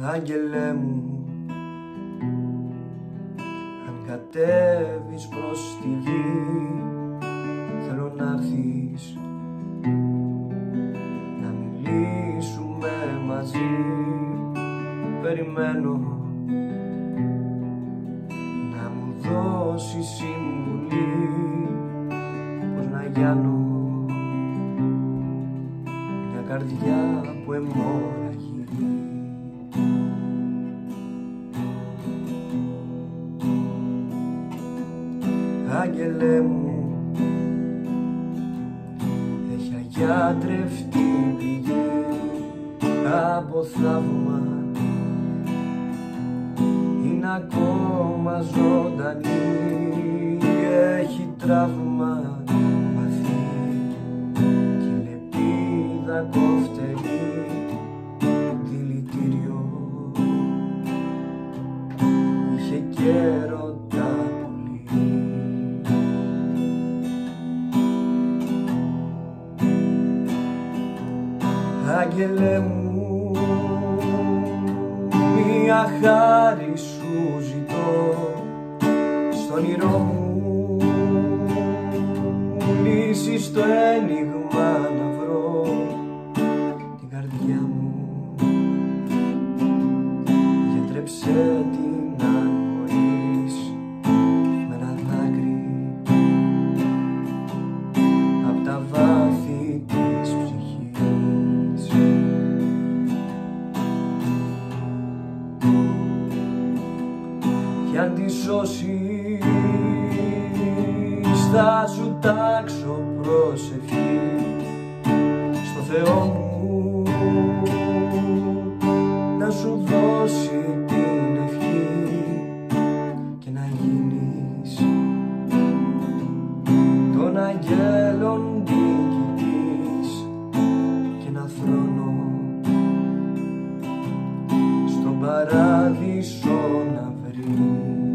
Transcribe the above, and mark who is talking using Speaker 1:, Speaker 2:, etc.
Speaker 1: Άγγελέ μου Αν κατέβεις προς τη γη Θέλω να έρθεις Να μιλήσουμε μαζί. Περιμένω Να μου δώσεις συμβουλή Πώς να γιάνω Μια καρδιά που εμόραγε Άγγελε μου. Έχει αγιάτρευτη πηγή από θαύμα είναι ακόμα ζωντανή. Έχει τραύμα. Βαθύ και λεπίδα κοφτερή δηλητήριο. Είχε καιρό Άγγελε μου μια χάρη σου ζητώ στο όνειρό μου. Λύση στο ένιγμα να βρω κι αν τη σώσεις θα σου τάξω προσευχή. Στο Θεό μου να σου δώσει την ευχή και να γίνεις των αγγέλων διοικητής και να θρώνω στον παράδεισο να βρεις